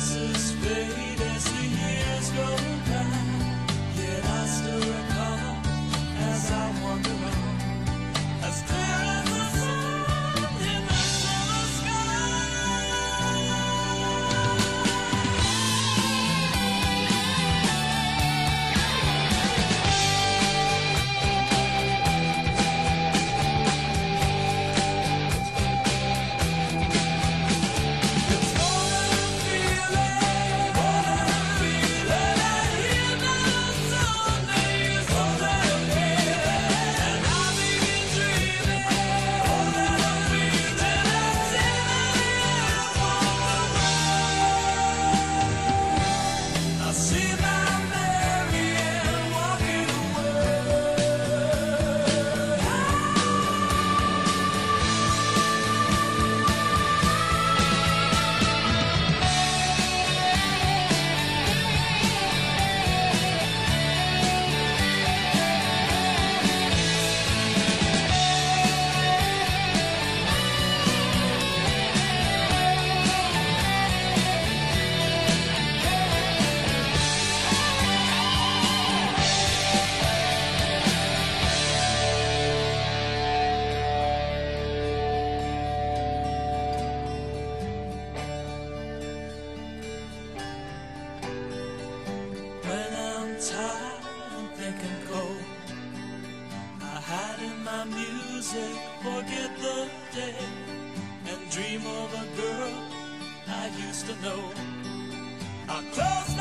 Jesus' face. And cold. I hide in my music, forget the day, and dream of a girl I used to know. I close